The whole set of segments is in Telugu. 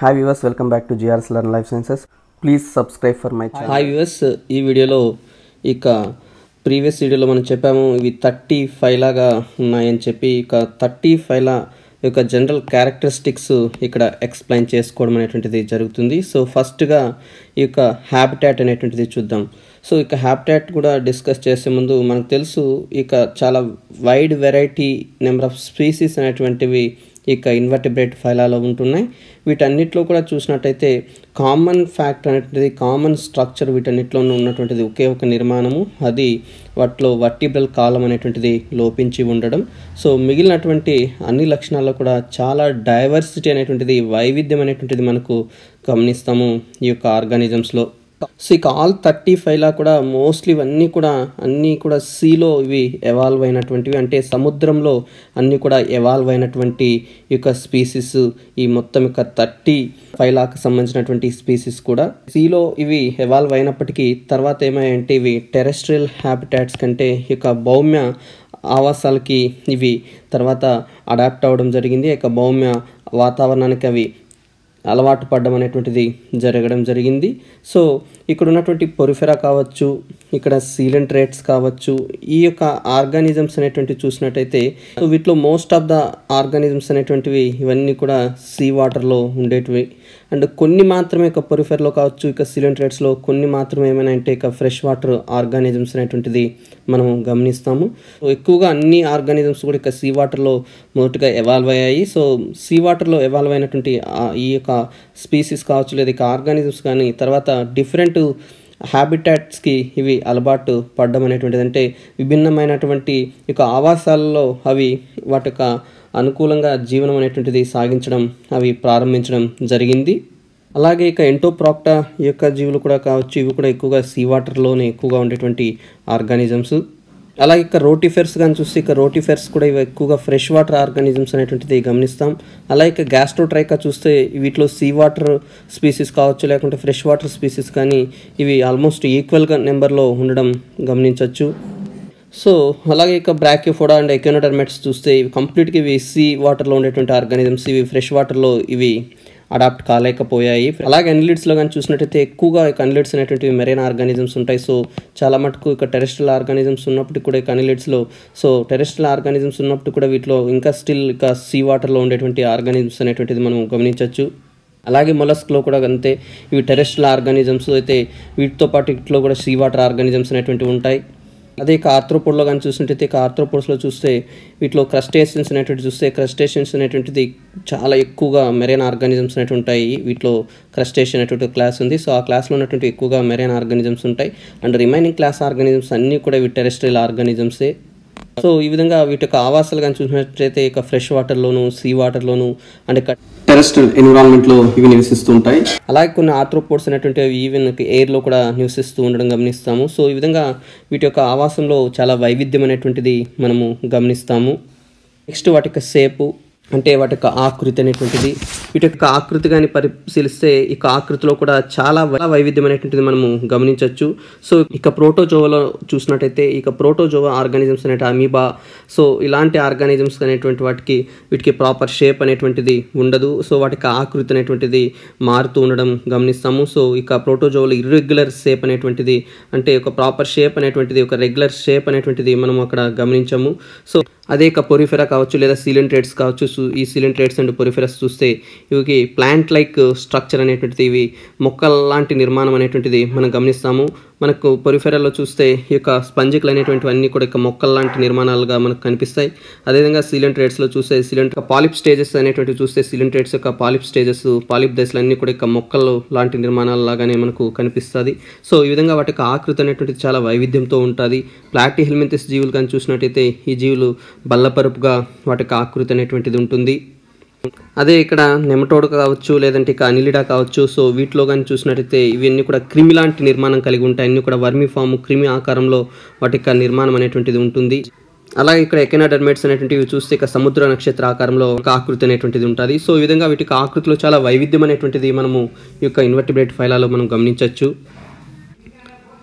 Hi viewers welcome back to GRS learn life sciences please subscribe for my channel hi viewers ఈ వీడియోలో ఇక ప్రీవియస్ వీడియోలో మనం చెప్పాము ఇవి థర్టీ ఫైవ్ లాగా ఉన్నాయని చెప్పి ఇక థర్టీ ఫైవ్ లా యొక్క జనరల్ క్యారెక్టరిస్టిక్స్ ఇక్కడ ఎక్స్ప్లెయిన్ చేసుకోవడం అనేటువంటిది జరుగుతుంది. సో ఫస్ట్గా ఈ యొక్క హ్యాబిటాట్ అనేటువంటిది చూద్దాం. సో ఇక హ్యాబిటాట్ కూడా డిస్కస్ చేసే ముందు మనకు తెలుసు ఇక చాలా wide variety number of species అనేటువంటివి ఇక ఇన్వర్టిబ్రేట్ ఫైలాలో ఉంటున్నాయి. వీటన్నిటిలో కూడా చూసినట్టయితే కామన్ ఫ్యాక్ట్ అనేటువంటిది కామన్ స్ట్రక్చర్ వీటన్నిటిలోనూ ఉన్నటువంటిది ఒకే ఒక నిర్మాణము. అది వాటిలో వర్టిబ్రల్ కాలం అనేటువంటిది లోపించి ఉండడం. సో మిగిలినటువంటి అన్ని లక్షణాల్లో కూడా చాలా డైవర్సిటీ అనేటువంటిది వైవిధ్యం అనేటువంటిది మనకు గమనిస్తాము ఈ యొక్క ఆర్గానిజమ్స్లో. సో ఇక ఆల్ థర్టీ ఫైవ్లా కూడా మోస్ట్లీ ఇవన్నీ కూడా అన్నీ కూడా సీలో ఇవి ఎవాల్వ్ అయినటువంటివి. అంటే సముద్రంలో అన్నీ కూడా ఎవాల్వ్ అయినటువంటి ఈ యొక్క స్పీసీస్ ఈ మొత్తం యొక్క థర్టీ ఫైవ్ లాక్ సంబంధించినటువంటి స్పీసీస్ కూడా. సీలో ఇవి ఎవాల్వ్ అయినప్పటికీ తర్వాత ఏమయ్యాయంటే ఇవి టెరెస్ట్రియల్ హ్యాబిటాట్స్ కంటే ఈ యొక్క భౌమ్య ఆవాసాలకి ఇవి తర్వాత అడాప్ట్ అవ్వడం జరిగింది. ఇక భౌమ్య వాతావరణానికి అవి అలవాటు పడడం అనేటువంటిది జరగడం జరిగింది. సో ఇక్కడ ఉన్నటువంటి పొరిఫెరా కావచ్చు ఇక్కడ సీలెంట్ రేట్స్ కావచ్చు ఈ యొక్క ఆర్గానిజమ్స్ అనేటువంటి చూసినట్టయితే వీటిలో మోస్ట్ ఆఫ్ ద ఆర్గానిజమ్స్ అనేటువంటివి ఇవన్నీ కూడా సీ వాటర్లో ఉండేటివి. అండ్ కొన్ని మాత్రమే ఇక పొరిఫెర్లో కావచ్చు ఇక సీలెంట్ రేట్స్లో కొన్ని మాత్రమే ఏమైనా అంటే ఇక ఫ్రెష్ వాటర్ ఆర్గానిజమ్స్ అనేటువంటిది మనం గమనిస్తాము. ఎక్కువగా అన్ని ఆర్గానిజమ్స్ కూడా ఇక సీ వాటర్లో మొదటగా ఎవాల్వ్ అయ్యాయి. సో సీ వాటర్లో ఎవాల్వ్ అయినటువంటి ఈ యొక్క స్పీసీస్ కావచ్చు లేదా ఇక ఆర్గానిజమ్స్ కానీ తర్వాత డిఫరెంట్ హ్యాబిటాట్స్కి ఇవి అలవాటు పడడం అనేటువంటిది. అంటే విభిన్నమైనటువంటి యొక్క ఆవాసాలలో అవి వాటి యొక్క అనుకూలంగా జీవనం అనేటువంటిది సాగించడం అవి ప్రారంభించడం జరిగింది. అలాగే ఇక ఎంటోప్రాక్టా యొక్క జీవులు కూడా కావచ్చు ఇవి కూడా ఎక్కువగా సీ వాటర్లోనే ఎక్కువగా ఉండేటువంటి ఆర్గానిజమ్స్. అలాగే ఇక్కడ రోటిఫెర్స్ కానీ చూస్తే ఇక్కడ రోటిఫెర్స్ కూడా ఇవి ఎక్కువగా ఫ్రెష్ వాటర్ ఆర్గానిజమ్స్ అనేటువంటిది గమనిస్తాం. అలాగే ఇక్కడ గ్యాస్ట్రోట్రైకా చూస్తే వీటిలో సీ వాటర్ స్పీసీస్ కావచ్చు లేకుంటే ఫ్రెష్ వాటర్ స్పీసీస్ కానీ ఇవి ఆల్మోస్ట్ ఈక్వల్గా నెంబర్లో ఉండడం గమనించవచ్చు. సో అలాగే ఇక బ్రాక్యూఫోడా అండ్ ఎకోనోడర్మెట్స్ చూస్తే ఇవి కంప్లీట్గా ఇవి సీ వాటర్లో ఉండేటువంటి ఆర్గానిజమ్స్ ఇవి ఫ్రెష్ వాటర్లో ఇవి అడాప్ట్ కాలేకపోయాయి. అలాగే అన్లిడ్స్లో కానీ చూసినట్టయితే ఎక్కువగా కన్లిడ్స్ అనేటువంటివి మెరైన్ ఆర్గానిజమ్స్ ఉంటాయి. సో చాలా మటుకు ఇక టెరెస్ట్రల్ ఆర్గానిజమ్స్ ఉన్నప్పుడు కూడా ఇక సో టెరెస్ట్రల్ ఆర్గానిజమ్స్ ఉన్నప్పుడు కూడా వీటిలో ఇంకా స్టిల్ ఇక సీ వాటర్లో ఉండేటువంటి ఆర్గానిజమ్స్ అనేటువంటిది మనం గమనించవచ్చు అలాగే మొలస్క్లో కూడా అంతే. ఇవి టెరెస్ట్రల్ ఆర్గానిజమ్స్ అయితే వీటితో పాటు ఇట్లో కూడా సీ వాటర్ ఆర్గానిజమ్స్ అనేటువంటివి ఉంటాయి. అదే ఇక ఆర్థ్రోపోడ్లో కానీ చూసినట్టయితే ఇక ఆర్థ్రోపోడ్స్లో చూస్తే వీటిలో క్రస్టేషన్స్ అనేటువంటి చూస్తే క్రస్టేషన్స్ అనేటువంటిది చాలా ఎక్కువగా మెరైన్ ఆర్గానిజమ్స్ అనేవి ఉంటాయి. వీటిలో క్రస్టేషన్ అనేటువంటి క్లాస్ ఉంది. సో ఆ క్లాస్లో ఉన్నటువంటి ఎక్కువగా మెరైన్ ఆర్గానిజమ్స్ ఉంటాయి. అండ్ రిమైనింగ్ క్లాస్ ఆర్గానిజమ్స్ అన్నీ కూడా ఇవి టెరెస్ట్రియల్ ఆర్గానిజమ్సే. సో ఈ విధంగా వీటి యొక్క ఆవాసాలు కానీ చూసినట్లయితే ఇక ఫ్రెష్ వాటర్లోను సీ వాటర్లోను అంటే ఇక ఎన్విరాన్మెంట్లో ఇవి నివసిస్తూ ఉంటాయి. అలాగే కొన్ని ఆర్థ్రోపోడ్స్ అనేటువంటి ఈవెన్ ఎయిర్లో కూడా నివసిస్తూ ఉండడం గమనిస్తాము. సో ఈ విధంగా వీటి యొక్క ఆవాసంలో చాలా వైవిధ్యం అనేటువంటిది మనము గమనిస్తాము. నెక్స్ట్ వాటి యొక్క సేపు అంటే వాటి యొక్క ఆకృతి అనేటువంటిది. వీటి యొక్క ఆకృతి కానీ పరిశీలిస్తే ఇక ఆకృతిలో కూడా చాలా వైవిధ్యమైనటువంటిది వైవిధ్యం అనేటువంటిది మనము గమనించవచ్చు సో ఇక ప్రోటోజోవాలో చూసినట్టయితే ఇక ప్రోటోజోవా ఆర్గానిజమ్స్ అనేటి అమీబా సో ఇలాంటి ఆర్గానిజమ్స్ అనేటువంటి వాటికి వీటికి ప్రాపర్ షేప్ అనేటువంటిది ఉండదు. సో వాటికి ఆకృతి అనేటువంటిది మారుతూ ఉండడం గమనిస్తాము. సో ఇక ప్రోటోజోవాలో ఇర్రెగ్యులర్ షేప్ అనేటువంటిది అంటే ఒక ప్రాపర్ షేప్ అనేటువంటిది ఒక రెగ్యులర్ షేప్ అనేటువంటిది మనం అక్కడ గమనించాము. సో అదే ఇక పొరిఫెరా కావచ్చు లేదా సీలెంట్రేట్స్ కావచ్చు ఈ సీలెంట్రేట్స్ అండ్ పొరిఫెరస్ చూస్తే ఇవికి ప్లాంట్ లైక్ స్ట్రక్చర్ అనేటువంటిది ఇవి మొక్కల లాంటి నిర్మాణం అనేటువంటిది మనం గమనిస్తాము. మనకు పొరిఫెరల్లో చూస్తే ఈ యొక్క స్పంజికలు అనేటువంటివన్నీ కూడా ఇక మొక్కల లాంటి నిర్మాణాలుగా మనకు కనిపిస్తాయి. అదేవిధంగా సీలెంట్రేట్స్లో చూస్తే సిలెంట్ పాలిప్ స్టేజెస్ అనేటువంటివి చూస్తే సిలిండ్రేట్స్ యొక్క పాలిప్ స్టేజెస్ పాలిప్ దశలు అన్నీ కూడా ఇక మొక్కలు లాంటి నిర్మాణాల లాగానే మనకు కనిపిస్తుంది. సో ఈ విధంగా వాటి యొక్క ఆకృతి అనేటువంటిది చాలా వైవిధ్యంతో ఉంటుంది. ప్లాటి హెల్మెంతిస్ జీవులు కానీ చూసినట్టయితే ఈ జీవులు బల్లపరుపుగా వాటి యొక్క ఆకృతి అనేటువంటిది ఉంటుంది. అదే ఇక్కడ నెమటోడ్ కావచ్చు లేదంటే ఇక అనిలిడా కావచ్చు. సో వీటిలో కానీ చూసినట్టయితే ఇవన్నీ కూడా క్రిమి లాంటి నిర్మాణం కలిగి ఉంటాయి. అన్ని కూడా వర్మి ఫామ్ క్రిమి ఆకారంలో వాటి యొక్క నిర్మాణం అనేటువంటిది ఉంటుంది. అలాగే ఇక్కడ ఎకెనాడర్మేట్స్ అనేటువంటివి చూస్తే ఇక సముద్ర నక్షత్ర ఆకారంలో ఒక ఆకృతి అనేటువంటిది ఉంటుంది. సో ఈ విధంగా వీటికి ఆకృతిలో చాలా వైవిధ్యం అనేటువంటిది మనము ఈ యొక్క ఇన్వర్టిబ్రేట్ ఫైలాలో మనం గమనించవచ్చు.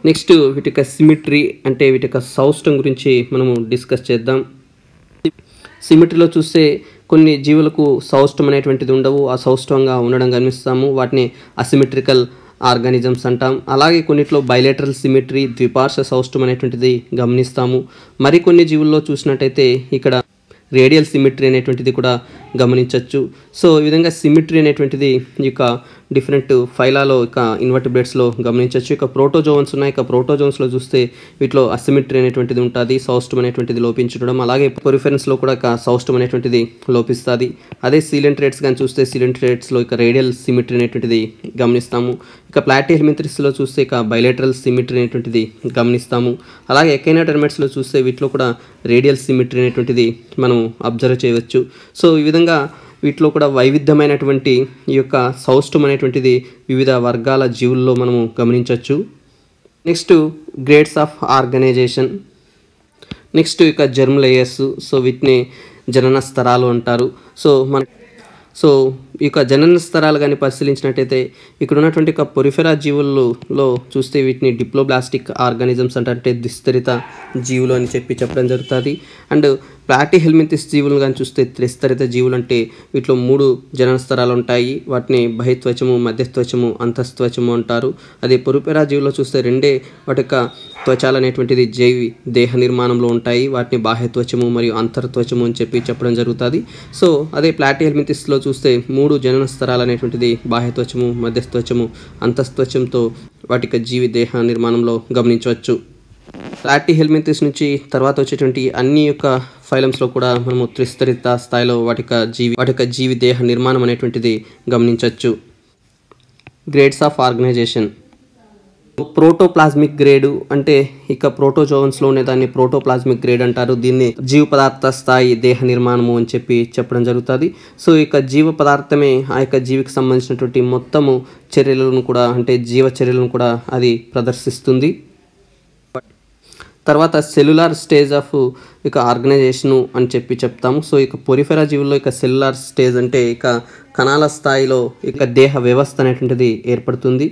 నెక్స్ట్ వీటి యొక్క సిమిట్రీ అంటే వీటి యొక్క సౌష్టం గురించి మనము డిస్కస్ చేద్దాం. సిమిట్రీలో చూస్తే కొన్ని జీవులకు సౌష్టం అనేటువంటిది ఉండవు. అసౌష్టంగా ఉండడం గమనిస్తాము. వాటిని అసిమెట్రికల్ ఆర్గానిజమ్స్ అంటాం. అలాగే కొన్నిట్లో బైలేటరల్ సిమెట్రీ ద్విపార్శ్వ సౌష్టం అనేటువంటిది గమనిస్తాము. మరికొన్ని జీవుల్లో చూసినట్టయితే ఇక్కడ రేడియల్ సిమెట్రీ అనేటువంటిది కూడా గమనించవచ్చు. సో ఈ విధంగా సిమెట్రీ అనేటువంటిది ఈ యొక్క డిఫరెంట్ ఫైలాలో ఇక ఇన్వర్టిబ్రేట్స్లో గమనించవచ్చు. ఇక ప్రోటోజోన్స్ ఉన్నాయి. ఇక ప్రోటోజోన్స్లో చూస్తే వీటిలో అసిమెట్రీ అనేటువంటిది ఉంటుంది. సౌష్టం అనేటువంటిది లోపించడం అలాగే పొరిఫరెన్స్లో కూడా ఇక సౌష్టం అనేటువంటిది లోపిస్తుంది. అదే సీలెంట్రేట్స్ కానీ చూస్తే సీలెంట్రేట్స్లో ఇక రేడియల్ సిమెట్రీ అనేటువంటిది గమనిస్తాము. ఇక ప్లాటీ హెల్మింత్రిస్లో చూస్తే ఇక బైలేటరల్ సిమెట్రీ అనేటువంటిది గమనిస్తాము. అలాగే ఎకైనా టెర్మెట్స్లో చూస్తే వీటిలో కూడా రేడియల్ సిమెట్రీ అనేటువంటిది మనం అబ్జర్వ్ చేయవచ్చు. సో ఈ విధంగా వీటిలో కూడా వైవిధ్యమైనటువంటి ఈ యొక్క సౌష్టం అనేటువంటిది వివిధ వర్గాల జీవుల్లో మనము గమనించవచ్చు. Next grades of organisation next ఇక జర్మ్ లేయర్స్ సో వీటిని జనన స్థరాలు అంటారు. సో మన సో ఈ యొక్క జనన స్థరాలు కానీ పరిశీలించినట్టయితే ఇక్కడ ఉన్నటువంటి ఒక పొరిఫెరా జీవుల్లో చూస్తే వీటిని డిప్లోబ్లాస్టిక్ ఆర్గానిజమ్స్ అంటే అంటే జీవులు అని చెప్పి చెప్పడం జరుగుతుంది. అండ్ ప్లాటీ హెల్మింతిస్ జీవులు కానీ చూస్తే త్రిస్తరిత జీవులు అంటే వీటిలో మూడు జనన స్థరాలు ఉంటాయి వాటిని బహిత్వచము మధ్యత్వచము అంతస్త్వచము అంటారు. అదే పొరిఫెరా జీవుల్లో చూస్తే రెండే వాటి యొక్క త్వచాలు అనేటువంటిది జైవి దేహ నిర్మాణంలో ఉంటాయి. వాటిని బాహ్యత్వచము మరియు అంతర్త్వచము అని చెప్పి చెప్పడం జరుగుతుంది. సో అదే ప్లాటీ హెల్మింతిస్లో చూస్తే మూడు జనన స్థరాలు అనేటువంటిది బాహ్యత్వచము మధ్యత్వచము అంతస్త్వచంతో వాటి యొక్క జీవి దేహ నిర్మాణంలో గమనించవచ్చు. ప్లాటీ హెల్మెంతిస్ నుంచి తర్వాత వచ్చేటువంటి అన్ని యొక్క ఫైలమ్స్లో కూడా మనము త్రిస్తరిత స్థాయిలో వాటి యొక్క జీవి వాటి యొక్క జీవి దేహ నిర్మాణం అనేటువంటిది గమనించవచ్చు. Grades of organisation protoplasmic grade అంటే ఇక ప్రోటోజోన్స్లో ఉండేదాన్ని ప్రోటోప్లాస్మిక్ గ్రేడ్ అంటారు. దీన్ని జీవ పదార్థ స్థాయి దేహ నిర్మాణము అని చెప్పి చెప్పడం జరుగుతుంది. సో ఇక జీవ పదార్థమే ఆ యొక్క జీవికి సంబంధించినటువంటి మొత్తము చర్యలను కూడా అంటే జీవ చర్యలను కూడా అది ప్రదర్శిస్తుంది. తర్వాత సెల్యులార్ స్టేజ్ ఆఫ్ ఇక ఆర్గనైజేషను అని చెప్పి చెప్తాము. సో ఇక పొరిఫెరా జీవుల్లో ఇక సెల్యులార్ స్టేజ్ అంటే ఇక కణాల స్థాయిలో ఇక దేహ వ్యవస్థ అనేటువంటిది ఏర్పడుతుంది.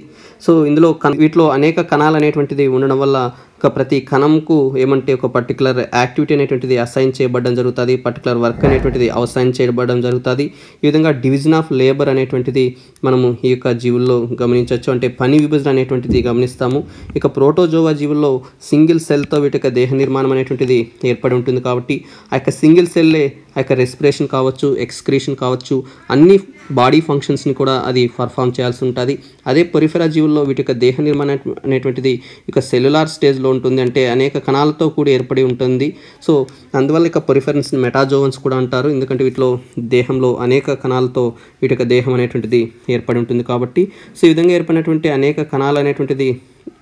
సో ఇందులో వీటిలో అనేక కణాలు అనేటువంటిది ఉండడం వల్ల ఒక ప్రతి కణంకు ఏమంటే ఒక పర్టికులర్ యాక్టివిటీ అనేటువంటిది అసైన్ చేయబడడం జరుగుతుంది పర్టికులర్ వర్క్ అనేటువంటిది అవసైన్ చేయబడడం జరుగుతుంది. ఈ విధంగా డివిజన్ ఆఫ్ లేబర్ అనేటువంటిది మనము ఈ యొక్క జీవుల్లో గమనించవచ్చు. అంటే పని విభజన అనేటువంటిది గమనిస్తాము. ఇక ప్రోటోజోవా జీవుల్లో సింగిల్ సెల్తో వీటి యొక్క దేహ నిర్మాణం అనేటువంటిది ఏర్పడి ఉంటుంది కాబట్టి ఆ యొక్క సింగిల్ సెల్లే ఆ యొక్క రెస్పిరేషన్ కావచ్చు ఎక్స్క్రీషన్ కావచ్చు అన్ని బాడీ ఫంక్షన్స్ని కూడా అది పర్ఫామ్ చేయాల్సి ఉంటుంది. అదే పొరిఫెరా జీవుల్లో వీటి యొక్క దేహ నిర్మాణం అనేటువంటిది ఇక సెల్యులార్ స్టేజ్లో ఉంటుంది అంటే అనేక కణాలతో కూడా ఏర్పడి ఉంటుంది. సో అందువల్ల ఇక పొరిఫెరన్స్ మెటాజోవన్స్ కూడా అంటారు. ఎందుకంటే వీటిలో దేహంలో అనేక కణాలతో వీటి యొక్క దేహం అనేటువంటిది ఏర్పడి ఉంటుంది కాబట్టి. సో ఈ విధంగా ఏర్పడినటువంటి అనేక కణాలు అనేటువంటిది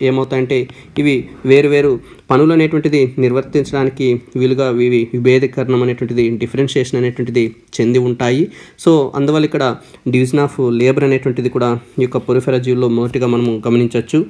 ఏమవుతాయంటే ఇవి వేరు వేరు పనులు అనేటువంటిది నిర్వర్తించడానికి వీలుగా ఇవి విభేదీకరణం అనేటువంటిది డిఫరెన్షియేషన్ అనేటువంటిది చెంది ఉంటాయి. సో అందువల్ల ఇక్కడ డివిజన్ ఆఫ్ లేబర్ అనేటువంటిది కూడా ఈ యొక్క పొరిఫెరా జీవుల్లో మొదటిగా మనము గమనించవచ్చు.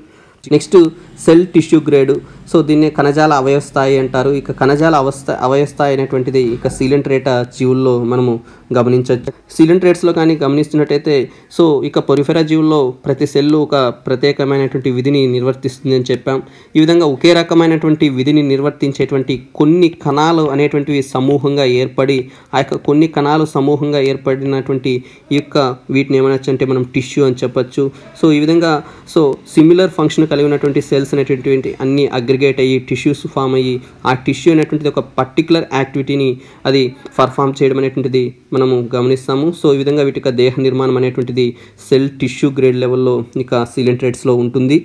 Next cell tissue grade. So దీన్ని కణజాల అవయవస్థాయి అంటారు. ఇక కణజాల అవస్థ అవయవస్థాయి అనేటువంటిది ఇక సీలెంట్రేట జీవుల్లో మనము గమనించవచ్చు సీలెంట్రేట్స్లో కానీ గమనిస్తున్నట్టయితే సో ఇక పొరిఫెరా జీవుల్లో ప్రతి సెల్లు ఒక ప్రత్యేకమైనటువంటి విధిని నిర్వర్తిస్తుంది అని చెప్పాం. ఈ విధంగా ఒకే రకమైనటువంటి విధిని నిర్వర్తించేటువంటి కొన్ని కణాలు అనేటువంటివి సమూహంగా ఏర్పడి ఆ యొక్క కొన్ని కణాలు సమూహంగా ఏర్పడినటువంటి ఈ యొక్క వీటిని ఏమనొచ్చు అంటే మనం టిష్యూ అని చెప్పొచ్చు. సో ఈ విధంగా సో సిమిలర్ ఫంక్షన్ కలిగి ఉన్నటువంటి సెల్స్ అనేటువంటి అన్ని అగ్రిగేట్ అయ్యి టిష్యూస్ ఫామ్ అయ్యి ఆ టిష్యూ అనేటువంటిది ఒక పర్టికులర్ యాక్టివిటీని అది పర్ఫామ్ చేయడం అనేటువంటిది మనము గమనిస్తాము. సో ఈ విధంగా వీటి యొక్క దేహ నిర్మాణం అనేటువంటిది సెల్ టిష్యూ గ్రేడ్ లెవెల్లో ఇక సిలింట్రేట్స్లో ఉంటుంది.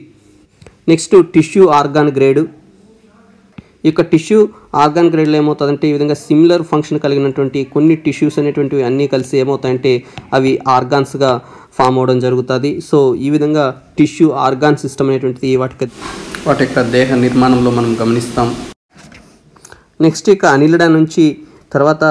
నెక్స్ట్ టిష్యూ ఆర్గాన్ గ్రేడ్ ఈ యొక్క టిష్యూ ఆర్గాన్ గ్రేడ్లో ఏమవుతుందంటే ఈ విధంగా సిమిలర్ ఫంక్షన్ కలిగినటువంటి కొన్ని టిష్యూస్ అనేటువంటివి అన్నీ కలిసి ఏమవుతాయంటే అవి ఆర్గాన్స్గా ఫామ్ అవడం జరుగుతుంది. సో ఈ విధంగా టిష్యూ ఆర్గాన్ సిస్టమ్ అనేటువంటిది వాటి వాటి యొక్క దేహ నిర్మాణంలో మనం గమనిస్తాం. నెక్స్ట్ ఇక అనిలడ నుంచి తర్వాత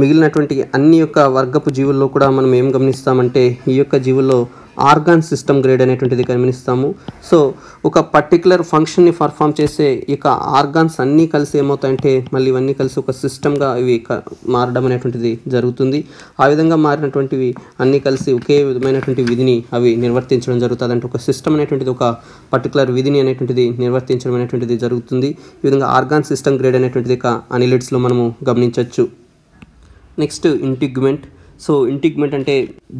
మిగిలినటువంటి అన్ని యొక్క వర్గపు జీవుల్లో కూడా మనం ఏం గమనిస్తామంటే ఈ యొక్క జీవుల్లో ఆర్గాన్ సిస్టమ్ గ్రేడ్ అనేటువంటిది గమనిస్తాము. సో ఒక పర్టికులర్ ఫంక్షన్ని పర్ఫామ్ చేసే ఇక ఆర్గాన్స్ అన్నీ కలిసి ఏమవుతాయంటే మళ్ళీ ఇవన్నీ కలిసి ఒక సిస్టమ్గా ఇవి క- మారడం అనేటువంటిది జరుగుతుంది. ఆ విధంగా మారినటువంటివి అన్నీ కలిసి ఒకే విధమైనటువంటి విధిని అవి నిర్వర్తించడం జరుగుతుంది అంటే ఒక సిస్టమ్ అనేటువంటిది ఒక పర్టికులర్ విధిని అనేటువంటిది నిర్వర్తించడం అనేటువంటిది జరుగుతుంది. ఈ విధంగా ఆర్గాన్ సిస్టమ్ గ్రేడ్ అనేటువంటిది ఇక అనిలిడ్స్లో మనము గమనించవచ్చు. నెక్స్ట్ ఇంటిగ్మెంట్. సో ఇంటిగ్మెంట్ అంటే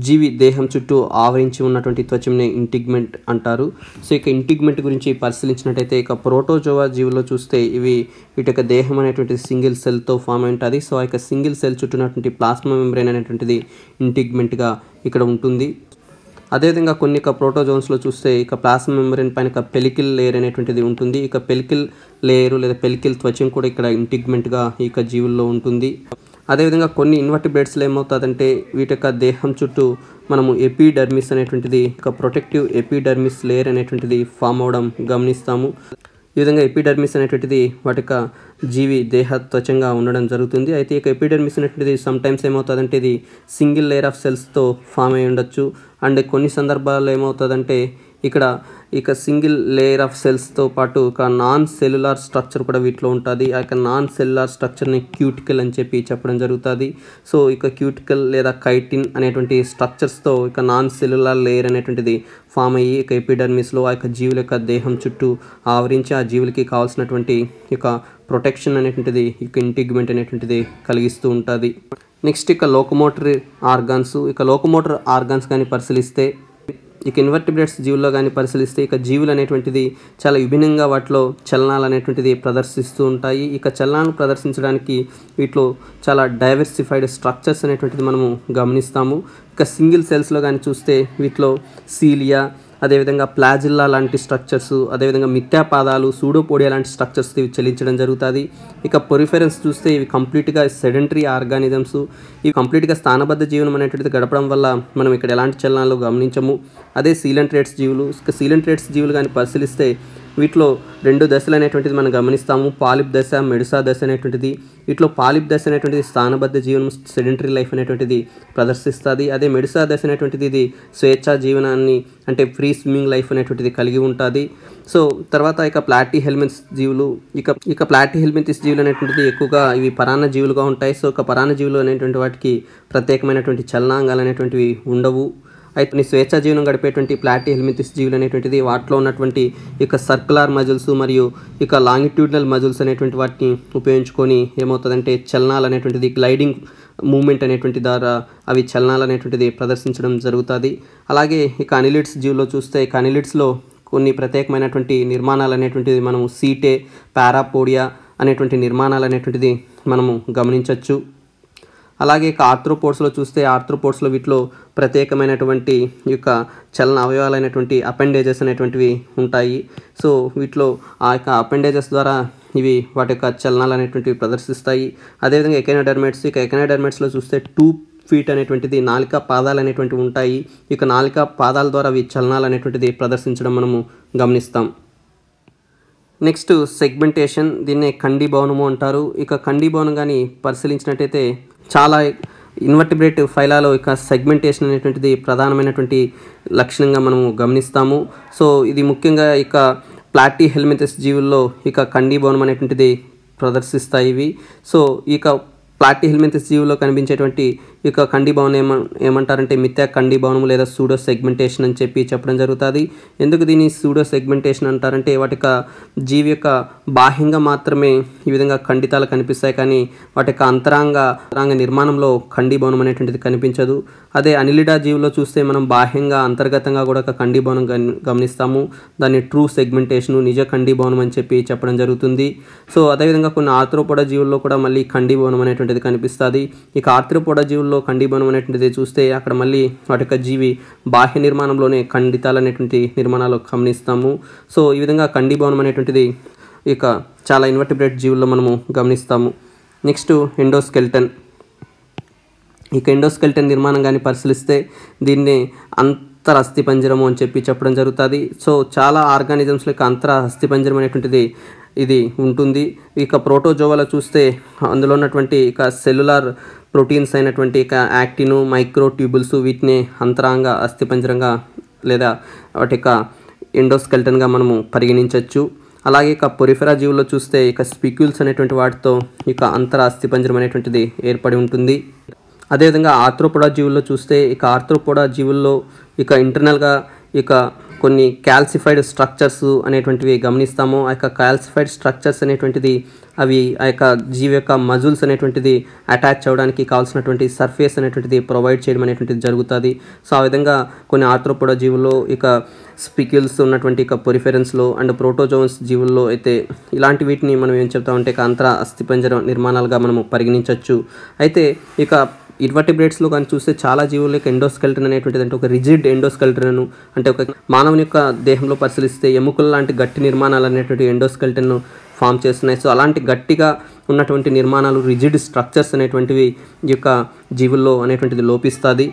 జీవి దేహం చుట్టూ ఆవరించి ఉన్నటువంటి త్వచంని ఇంటిగ్మెంట్ అంటారు. సో ఇక ఇంటిగ్మెంట్ గురించి పరిశీలించినట్టయితే ఇక ప్రోటోజోవా జీవులో చూస్తే ఇవి వీటి యొక్క దేహం అనేటువంటి సింగిల్ సెల్తో ఫామ్ అయి ఉంటుంది. సో ఆ యొక్క సింగిల్ సెల్ చుట్టూనటువంటి ప్లాస్మా మెంబ్రెయిన్ అనేటువంటిది ఇంటిగ్మెంట్గా ఇక్కడ ఉంటుంది. అదేవిధంగా కొన్ని ఇక ప్రోటోజోన్స్లో చూస్తే ఇక ప్లాస్మా మెంబ్రెయిన్ పైన ఇక పెలికిల్ లేయర్ అనేటువంటిది ఉంటుంది. ఇక పెలికిల్ లేయర్ లేదా పెలికిల్ త్వచం కూడా ఇక్కడ ఇంటిగ్మెంట్గా ఇక జీవుల్లో ఉంటుంది. అదేవిధంగా కొన్ని ఇన్వర్టిబ్రేట్స్లో ఏమవుతుందంటే వీటి యొక్క దేహం చుట్టూ మనము ఎపిడర్మిస్ అనేటువంటిది ఒక ప్రొటెక్టివ్ ఎపిడర్మిస్ లేయర్ అనేటువంటిది ఫామ్ అవడం గమనిస్తాము. ఈ విధంగా ఎపిడర్మిస్ అనేటువంటిది వాటి యొక్క జీవి దేహ త్వచంగా ఉండడం జరుగుతుంది. అయితే ఇక ఎపిడర్మిస్ అనేటువంటిది సమ్ టైమ్స్ ఏమవుతుందంటే ఇది సింగిల్ లేయర్ ఆఫ్ సెల్స్తో ఫామ్ అయి ఉండొచ్చు. అండ్ కొన్ని సందర్భాల్లో ఏమవుతుందంటే ఇక్కడ ఇక సింగిల్ లేయర్ ఆఫ్ సెల్స్తో పాటు ఒక నాన్ సెల్యులార్ స్ట్రక్చర్ కూడా వీటిలో ఉంటుంది. ఆ యొక్క నాన్ సెల్యులార్ స్ట్రక్చర్ని క్యూటికల్ అని చెప్పి చెప్పడం జరుగుతుంది. సో ఇక క్యూటికల్ లేదా కైటిన్ అనేటువంటి స్ట్రక్చర్స్తో ఇక నాన్ సెల్యులార్ లేయర్ అనేటువంటిది ఫామ్ అయ్యి ఇక ఎపిడర్మిస్లో ఆ యొక్క జీవుల యొక్క దేహం చుట్టూ ఆవరించి ఆ జీవులకి కావాల్సినటువంటి యొక్క ప్రొటెక్షన్ అనేటువంటిది ఇక ఇంటిగ్మెంట్ అనేటువంటిది కలిగిస్తూ ఉంటుంది. నెక్స్ట్ ఇక లోకమోటరీ ఆర్గాన్స్. ఇక లోకమోటర్ ఆర్గాన్స్ కానీ పరిశీలిస్తే ఇక ఇన్వర్టిబ్రేట్స్ జీవుల్లో కానీ పరిశీలిస్తే ఇక జీవులు అనేటువంటిది చాలా విభిన్నంగా వాటిలో చలనాలు అనేటువంటిది ప్రదర్శిస్తూ ఉంటాయి. ఇక చలనాలను ప్రదర్శించడానికి వీటిలో చాలా డైవర్సిఫైడ్ స్ట్రక్చర్స్ అనేటువంటిది మనము గమనిస్తాము. ఇక సింగిల్ సెల్స్లో కానీ చూస్తే వీటిలో సీలియా అదేవిధంగా ప్లాజిల్లా లాంటి స్ట్రక్చర్స్ అదేవిధంగా మిథ్యాపాదాలు సూడోపోడియా లాంటి స్ట్రక్చర్స్ ఇవి చెల్లించడం జరుగుతుంది. ఇక పొరిఫెరెన్స్ చూస్తే ఇవి కంప్లీట్గా సెడెంటరీ ఆర్గానిజమ్స్. ఇవి కంప్లీట్గా స్థానబద్ధ జీవనం అనేటువంటిది గడపడం వల్ల మనం ఇక్కడ ఎలాంటి చలనాలు గమనించము. అదే సీలెంట్రేట్స్ జీవులు. ఇక సీలెంట్రేట్స్ జీవులు కానీ పరిశీలిస్తే వీటిలో రెండు దశలు అనేటువంటిది మనం గమనిస్తాము. పాలిప్ దశ మెడుసా దశ అనేటువంటిది. వీటిలో పాలిప్ దశ అనేటువంటిది స్థానబద్ధ జీవనం సెడెంటరీ లైఫ్ అనేటువంటిది ప్రదర్శిస్తుంది. అదే మెడుసా దశ అనేటువంటిది ఇది స్వేచ్ఛా జీవనాన్ని అంటే ఫ్రీ స్విమ్మింగ్ లైఫ్ అనేటువంటిది కలిగి ఉంటుంది. సో తర్వాత ఇక ప్లాటీ హెల్మెంట్స్ జీవులు ఇక ఇక ప్లాటీ హెల్మెంటిస్ జీవులు అనేటువంటిది ఎక్కువగా ఇవి పరాన్న జీవులుగా ఉంటాయి. సో ఇక పరాన్న జీవులు అనేటువంటి వాటికి ప్రత్యేకమైనటువంటి చలనాంగాలు అనేటువంటివి ఉండవు. అయితే స్వేచ్ఛా జీవనం గడిపేటువంటి ప్లాటీ హెల్మితిస్ జీవులు అనేటువంటిది వాటిలో ఉన్నటువంటి ఇక సర్కులార్ మజిల్స్ మరియు ఇక లాంగిట్యూడినల్ మజిల్స్ అనేటువంటి వాటిని ఉపయోగించుకొని ఏమవుతుందంటే చలనాలు అనేటువంటిది గ్లైడింగ్ మూమెంట్ అనేటువంటి ద్వారా అవి చలనాలు అనేటువంటిది ప్రదర్శించడం జరుగుతుంది. అలాగే ఇక అనిలిడ్స్ జీవులో చూస్తే ఇక అనిలిడ్స్లో కొన్ని ప్రత్యేకమైనటువంటి నిర్మాణాలు అనేటువంటిది మనము సీటే పారాపోడియా అనేటువంటి నిర్మాణాలు అనేటువంటిది మనము గమనించవచ్చు అలాగే ఇక ఆర్థ్రోపోడ్స్లో చూస్తే ఆర్థ్రోపోడ్స్లో వీటిలో ప్రత్యేకమైనటువంటి యొక్క చలన అవయవాలైనటువంటి అపెండేజెస్ అనేటువంటివి ఉంటాయి. సో వీటిలో ఆ యొక్క అపెండేజెస్ ద్వారా ఇవి వాటి యొక్క చలనాలు అనేటువంటివి ప్రదర్శిస్తాయి. అదేవిధంగా ఎకెనాడర్మెట్స్ ఇక ఎకెనాడర్మెట్స్లో చూస్తే టూ ఫీట్ అనేటువంటిది నాలిక పాదాలు అనేటువంటివి ఉంటాయి. ఇక నాలిక పాదాల ద్వారా అవి చలనాలు అనేటువంటిది ప్రదర్శించడం మనము గమనిస్తాం. నెక్స్ట్ సెగ్మెంటేషన్ దీన్నే కండి భవనము అంటారు. ఇక కండి భవనం కానీ పరిశీలించినట్టయితే చాలా ఇన్వర్టిబ్రేట్ ఫైలాలో ఇక సెగ్మెంటేషన్ అనేటువంటిది ప్రధానమైనటువంటి లక్షణంగా మనము గమనిస్తాము. సో ఇది ముఖ్యంగా ఇక ప్లాటీ హెల్మెథస్ జీవుల్లో ఇక కండీబోనం అనేటువంటిది ప్రదర్శిస్తాయి ఇవి. సో ఇక ప్లాటీ హెల్మెథస్ జీవుల్లో కనిపించేటువంటి ఇక కండి భవనం ఏమ ఏమంటారంటే మిథ్యా కండి భవనం లేదా సూడో సెగ్మెంటేషన్ అని చెప్పి చెప్పడం జరుగుతుంది. ఎందుకు దీన్ని సూడో సెగ్మెంటేషన్ అంటారంటే వాటి యొక్క జీవి యొక్క బాహ్యంగా మాత్రమే ఈ విధంగా ఖండితాలు కనిపిస్తాయి కానీ వాటి యొక్క అంతరాంగ అంతరాంగ నిర్మాణంలో కండి భవనం అనేటువంటిది కనిపించదు. అదే అనిలిడా జీవులో చూస్తే మనం బాహ్యంగా అంతర్గతంగా కూడా ఒక కండి భవనం గమనిస్తాము. దాన్ని ట్రూ సెగ్మెంటేషన్ నిజ కండి భవనం అని చెప్పి చెప్పడం జరుగుతుంది. సో అదేవిధంగా కొన్ని ఆర్థ్రోపోడ జీవుల్లో కూడా మళ్ళీ కండి భవనం అనేటువంటిది కనిపిస్తుంది. ఇక ఆర్థ్రోపోడ జీవుల్లో నిర్మాణంలో ఖండీభవనం అనేటువంటిది చూస్తే అక్కడ మళ్ళీ వాటి యొక్క జీవి బాహ్య నిర్మాణంలోనే ఖండితాలు అనేటువంటి నిర్మాణాలు గమనిస్తాము. సో ఈ విధంగా ఖండీభవనం అనేటువంటిది ఇక చాలా ఇన్వర్టిబ్రేట్ జీవుల్లో మనము గమనిస్తాము. నెక్స్ట్ ఎండోస్కెల్టన్ ఇక ఎండోస్కెల్టన్ నిర్మాణం కానీ పరిశీలిస్తే దీన్ని అంతర అస్థిపంజరము అని చెప్పి చెప్పడం జరుగుతుంది. సో చాలా ఆర్గానిజమ్స్లో యొక్క అంతర అస్థిపంజరం అనేటువంటిది ఇది ఉంటుంది. ఇక ప్రోటోజోవాలో చూస్తే అందులో ఉన్నటువంటి ఇక సెల్యులార్ ప్రోటీన్స్ అయినటువంటి ఇక యాక్టిను మైక్రో ట్యూబుల్స్ వీటిని అంతరాంగ అస్థిపంజరంగా లేదా వాటి యొక్క ఎండోస్కెల్టన్గా మనము పరిగణించవచ్చు. అలాగే ఇక పొరిఫెరా జీవుల్లో చూస్తే ఇక స్పిక్యూల్స్ అనేటువంటి వాటితో ఇక అంతర అస్థిపంజరం అనేటువంటిది ఏర్పడి ఉంటుంది. అదేవిధంగా ఆర్థ్రోపోడా జీవుల్లో చూస్తే ఇక ఆర్థ్రోపోడా జీవుల్లో ఇక ఇంటర్నల్గా ఇక కొన్ని క్యాల్సిఫైడ్ స్ట్రక్చర్స్ అనేటువంటివి గమనిస్తాము ఆ యొక్క క్యాల్సిఫైడ్ స్ట్రక్చర్స్ అనేటువంటిది అవి ఆ యొక్క జీవి యొక్క మజుల్స్ అనేటువంటిది అటాచ్ అవ్వడానికి కావాల్సినటువంటి సర్ఫేస్ అనేటువంటిది ప్రొవైడ్ చేయడం అనేటువంటిది జరుగుతుంది. సో ఆ విధంగా కొన్ని ఆర్థ్రోపోడ జీవుల్లో ఇక స్పికిల్స్ ఉన్నటువంటి ఇక పొరిఫెరెన్స్లో అండ్ ప్రోటోజోన్స్ జీవుల్లో అయితే ఇలాంటి వీటిని మనం ఏం చెప్తామంటే ఇక అంతర అస్థిపంజరం నిర్మాణాలుగా మనము పరిగణించవచ్చు అయితే ఇక ఇన్వర్టిబ్రేట్స్లో కానీ చూస్తే చాలా జీవులకు ఎండోస్కెల్టన్ అనేటువంటిది అంటే ఒక రిజిడ్ ఎండోస్కెల్టన్ అంటే ఒక మానవుని యొక్క దేహంలో పరిశీలిస్తే ఎముకల లాంటి గట్టి నిర్మాణాలు అనేటువంటి ఎండోస్కెల్టన్ ఫామ్ చేస్తున్నాయి. సో అలాంటి గట్టిగా ఉన్నటువంటి నిర్మాణాలు రిజిడ్ స్ట్రక్చర్స్ అనేటువంటివి ఈ యొక్క జీవుల్లో అనేటువంటిది లోపిస్తుంది.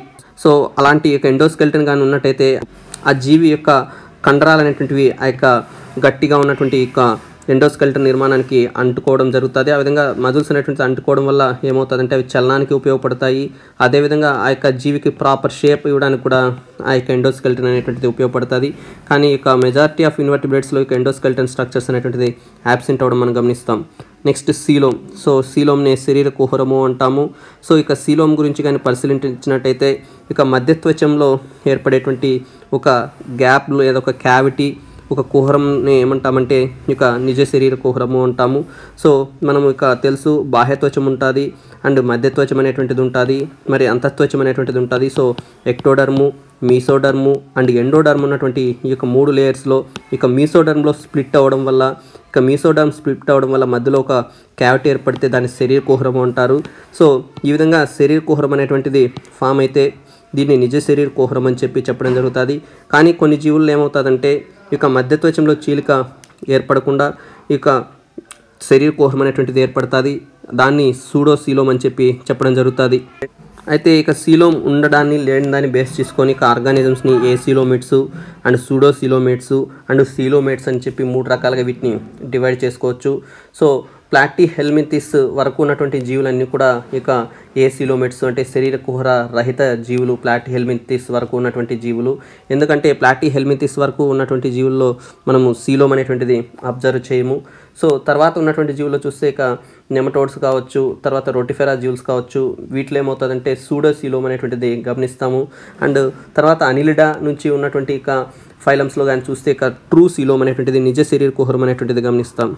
సో అలాంటి యొక్క ఎండోస్కెల్టన్ కానీ ఉన్నట్టయితే ఆ జీవి యొక్క కండరాలు అనేటువంటివి ఆ యొక్క గట్టిగా ఉన్నటువంటి యొక్క ఎండోస్కెల్టన్ నిర్మాణానికి అంటుకోవడం జరుగుతుంది. ఆ విధంగా మజిల్స్ అనేటువంటి అంటుకోవడం వల్ల ఏమవుతుందంటే అవి చలనానికి ఉపయోగపడతాయి. అదేవిధంగా ఆ యొక్క జీవికి ప్రాపర్ షేప్ ఇవ్వడానికి కూడా ఆ యొక్క ఎండోస్కెల్టన్ అనేటువంటిది ఉపయోగపడుతుంది. కానీ ఇక మెజారిటీ ఆఫ్ ఇన్వర్టిబ్రేట్స్లో ఇక ఎండోస్కెల్టన్ స్ట్రక్చర్స్ అనేటువంటిది యాబ్సెంట్ అవ్వడం మనం గమనిస్తాం. Next coelom. సో సీలోమ్ని శరీర కుహరము అంటాము. సో ఇక సీలోమ్ గురించి కానీ పరిశీలించినట్టయితే ఇక మధ్యత్వచంలో ఏర్పడేటువంటి ఒక గ్యాప్ లేదా ఒక క్యావిటీ ఒక కుహరంని ఏమంటామంటే ఇక నిజ శరీర కుహరము అంటాము. సో మనం ఇక తెలుసు బాహ్యత్వచం ఉంటుంది అండ్ మధ్యత్వచం అనేటువంటిది ఉంటుంది మరి అంతత్వచం అనేటువంటిది ఉంటుంది. So ectoderm mesoderm and endoderm ఉన్నటువంటి ఈ యొక్క మూడు లేయర్స్లో ఇక మీసోడర్మ్లో స్ప్లిట్ అవ్వడం వల్ల ఇక మీసోడర్మ్ స్ప్లిట్ అవ్వడం వల్ల మధ్యలో ఒక క్యావిటీ ఏర్పడితే దాన్ని శరీర కుహరం అంటారు. సో ఈ విధంగా శరీర కుహరం అనేటువంటిది ఫామ్ అయితే దీన్ని నిజ శరీర కుహరం అని చెప్పి చెప్పడం జరుగుతుంది. కానీ కొన్ని జీవుల్లో ఏమవుతుందంటే ఇక మధ్యత్వచంలో చీలిక ఏర్పడకుండా ఇక శరీర కోహం అనేటువంటిది ఏర్పడుతుంది. దాన్ని సూడో సీలోమ్ అని చెప్పి చెప్పడం జరుగుతుంది. అయితే ఇక సీలోమ్ ఉండడాన్ని లేని దాన్ని బేస్ చేసుకొని ఇక ఆర్గానిజమ్స్ని acoelomates and pseudocoelomates and coelomates అని చెప్పి మూడు రకాలుగా వీటిని డివైడ్ చేసుకోవచ్చు. సో ప్లాటీ హెల్మిథిస్ వరకు ఉన్నటువంటి జీవులన్నీ కూడా ఇక ఏ అంటే శరీర కుహర రహిత జీవులు ప్లాటీ హెల్మిథిస్ వరకు ఉన్నటువంటి జీవులు. ఎందుకంటే ప్లాటీ హెల్మిథిస్ వరకు ఉన్నటువంటి జీవుల్లో మనము సీలోమ్ అనేటువంటిది అబ్జర్వ్ చేయము. సో తర్వాత ఉన్నటువంటి జీవుల్లో చూస్తే ఇక నెమటోడ్స్ కావచ్చు తర్వాత రొటిఫెరా జీవుల్స్ కావచ్చు వీటిలో ఏమవుతుందంటే సూడో సీలోమ్ అనేటువంటిది గమనిస్తాము. అండ్ తర్వాత అనిలిడా నుంచి ఉన్నటువంటి ఇక ఫైలమ్స్లో కానీ చూస్తే ఇక ట్రూ సిలోమ్ అనేటువంటిది నిజ శరీర కుహరం అనేటువంటిది గమనిస్తాం.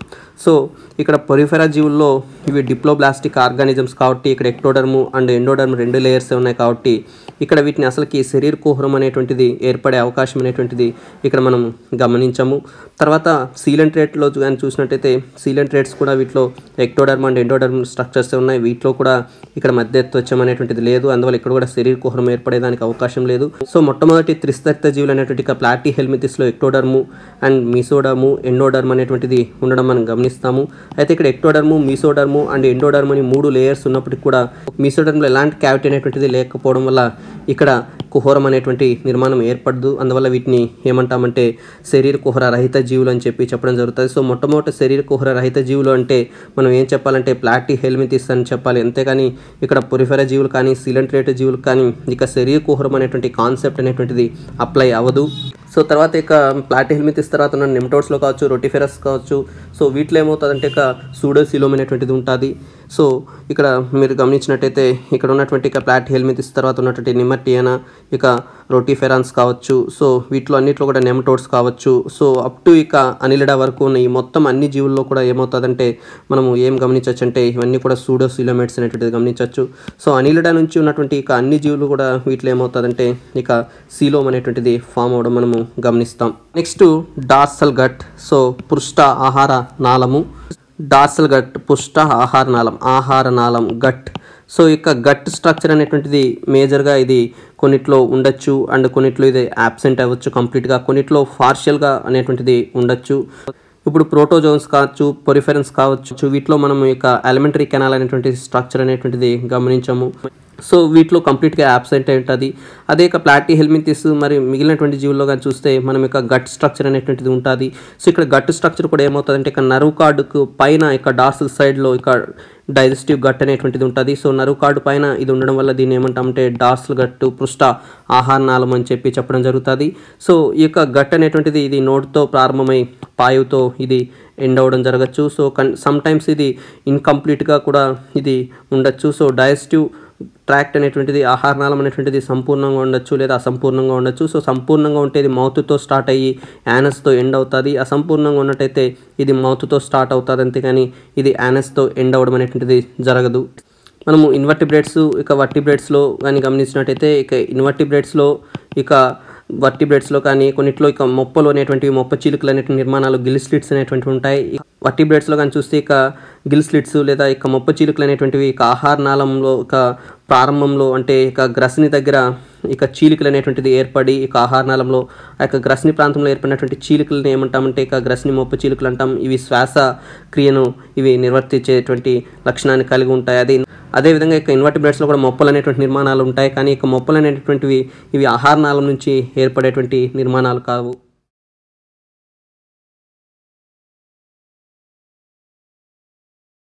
సో ఇక్కడ పొరిఫెరా జీవుల్లో ఇవి డిప్లోబ్లాస్టిక్ ఆర్గానిజమ్స్ కాబట్టి ఇక్కడ ఎక్టోడర్ము అండ్ ఎండోడర్మ్ రెండు లేయర్స్ ఉన్నాయి కాబట్టి ఇక్కడ వీటిని అసలుకి శరీర కుహరం అనేటువంటిది ఏర్పడే అవకాశం అనేటువంటిది ఇక్కడ మనం గమనించము. తర్వాత సీలెంట్ రేట్లో కానీ చూసినట్టయితే సీలెంట్ రేట్స్ కూడా వీటిలో ఎక్టోడర్మ్ అండ్ ఎండోడర్మ్ స్ట్రక్చర్స్ ఉన్నాయి. వీటిలో కూడా ఇక్కడ మధ్యత్వచం అనేటువంటిది లేదు. అందువల్ల ఇక్కడ కూడా శరీర కుహరం ఏర్పడేదానికి అవకాశం లేదు. సో మొట్టమొదటి త్రిస్తరిత జీవులు అనేటువంటి ఇక ప్లాటీ హెల్మెతిస్లో ఎక్టోడర్ము అండ్ మీసోడర్ము ఎండోడర్మ్ అనేటువంటిది ఉండడం మనం గమనిస్తాము. అయితే ఇక్కడ ఎక్టోడర్ము మీసోడర్ము అండ్ ఎండోడర్మ్ అని మూడు లేయర్స్ ఉన్నప్పటికీ కూడా మీసోడర్మ్లో ఎలాంటి క్యావిటీ అనేటువంటిది లేకపోవడం వల్ల ఇక్కడ కుహరం అనేటువంటి నిర్మాణం ఏర్పడదు. అందువల్ల వీటిని ఏమంటామంటే శరీర కుహర రహిత జీవులు అని చెప్పి చెప్పడం జరుగుతుంది. సో మొట్టమొదటి శరీర కుహర రహిత జీవులు అంటే మనం ఏం చెప్పాలంటే ప్లాటీ హెల్మెతిస్ అని చెప్పాలి. అంతేకాని ఇక్కడ పొరిఫెరా జీవులు కానీ సిలెంట్రేట్ జీవులు కానీ ఇక శరీర కుహరం అనేటువంటి కాన్సెప్ట్ అనేటువంటిది అప్లై అవ్వదు. సో తర్వాత ఇక ప్లాటీ హెల్మిథిస్ తర్వాత ఉన్న నిమ్టోడ్స్లో కావచ్చు రొటిఫెరస్ కావచ్చు సో వీటిలో ఏమవుతుందంటే ఇక సూడోసిలోమ్ అనేటువంటిది ఉంటుంది. సో ఇక్కడ మీరు గమనించినట్టయితే ఇక్కడ ఉన్నటువంటి ఇక ప్లాట్ హెల్మిథిస్ తర్వాత ఉన్నటువంటి నిమర్టియనా ఇక రోటీఫెరాన్స్ కావచ్చు సో వీటిలో అన్నిట్లో కూడా నెమటోడ్స్ కావచ్చు. సో అప్ టు ఇక అనిలిడా వరకు ఉన్న ఈ మొత్తం అన్ని జీవుల్లో కూడా ఏమవుతుందంటే మనము ఏం గమనించవచ్చు అంటే ఇవన్నీ కూడా సూడోసిలోమేట్స్ అనేటువంటిది గమనించవచ్చు. సో అనిలిడా నుంచి ఉన్నటువంటి ఇక అన్ని జీవులు కూడా వీటిలో ఏమవుతుందంటే ఇక సీలోమ్ అనేటువంటిది ఫామ్ అవడం మనము గమనిస్తాం. నెక్స్ట్ డార్సల్ గట్ సో పృష్ట ఆహార నాళము. డార్సల్ గట్ పుష్ట ఆహార నాళం ఆహార నాళం గట్. సో ఇక గట్ స్ట్రక్చర్ అనేటువంటిది మేజర్గా ఇది కొన్నిట్లో ఉండొచ్చు. అండ్ కొన్నిట్లో ఇది యాబ్సెంట్ అవ్వచ్చు కంప్లీట్గా. కొన్నిట్లో పార్షియల్గా అనేటువంటిది ఉండొచ్చు. ఇప్పుడు ప్రోటోజోన్స్ కావచ్చు పొరిఫెరెన్స్ కావచ్చు వీటిలో మనం యొక్క ఎలిమెంటరీ కెనాల్ అనేటువంటి స్ట్రక్చర్ అనేటువంటిది గమనించాము. సో వీటిలో కంప్లీట్గా యాబ్సెంట్ అయి ఉంటుంది. అదే ఇక ప్లాటీ హెల్మింతిస్ మరి మిగిలినటువంటి జీవుల్లో కానీ చూస్తే మనం ఇక గట్ స్ట్రక్చర్ అనేటువంటిది ఉంటుంది. సో ఇక్కడ గట్ స్ట్రక్చర్ కూడా ఏమవుతుందంటే ఇక నరువు కార్డుకు పైన ఇక డార్సల్ సైడ్లో ఇక డైజెస్టివ్ గట్ అనేటువంటిది ఉంటుంది. సో నరువు కార్డు పైన ఇది ఉండడం వల్ల దీన్ని ఏమంటామంటే డార్సల్ గట్టు పృష్ట ఆహార నాళం అని చెప్పి చెప్పడం జరుగుతుంది. సో ఈ యొక్క గట్ అనేటువంటిది ఇది నోటితో ప్రారంభమై పాయుతో ఇది ఎండ్ అవ్వడం జరగచ్చు. సో కన్ సమ్టైమ్స్ ఇది ఇన్కంప్లీట్గా కూడా ఇది ఉండొచ్చు. సో డైజెస్టివ్ ట్రాక్ట్ అనేటువంటిది ఆహారనాళం అనేటువంటిది సంపూర్ణంగా ఉండొచ్చు లేదా అసంపూర్ణంగా ఉండొచ్చు. సో సంపూర్ణంగా ఉంటే ఇది మౌత్తో స్టార్ట్ అయ్యి యానస్తో ఎండ్ అవుతుంది. అసంపూర్ణంగా ఉన్నట్టయితే ఇది మౌత్తో స్టార్ట్ అవుతుంది అంతేగాని ఇది యానస్తో ఎండ్ అవ్వడం అనేటువంటిది జరగదు. మనము ఇన్వర్టిబ్రేట్స్ ఇక వర్టిబ్రేట్స్లో కానీ గమనించినట్టయితే ఇక ఇన్వర్టిబ్రేట్స్లో ఇక వర్టిబ్రేట్స్లో కానీ కొన్నిట్లో ఇక మొప్పలు అనేటువంటివి మొప్ప చీలికలు అనేటువంటి నిర్మాణాలు గిల్ స్లిట్స్ అనేటువంటివి ఉంటాయి. వర్టిబ్రేట్స్లో కానీ చూస్తే ఇక గిల్ స్లిట్స్ లేదా ఇక మొప్ప చీలికలు అనేటువంటివి ఇక ఆహార నాళంలో ఒక ప్రారంభంలో అంటే ఇక గ్రసిని దగ్గర ఇక చీలికలు అనేటువంటిది ఏర్పడి ఇక ఆహార నాళంలో ఆ యొక్క గ్రసిని ప్రాంతంలో ఏర్పడినటువంటి చీలికలను ఏమంటామంటే ఇక గ్రసిని మొప్ప చీలికలు అంటాం. ఇవి శ్వాస క్రియను ఇవి నిర్వర్తించేటువంటి లక్షణాన్ని కలిగి ఉంటాయి. అది అదేవిధంగా ఇక ఇన్వర్టిబ్రేట్స్లో కూడా మొప్పలు అనేటువంటి నిర్మాణాలు ఉంటాయి. కానీ ఇక మొప్పలు అనేటువంటివి ఇవి ఆహార నాళం నుంచి ఏర్పడేటువంటి నిర్మాణాలు కావు.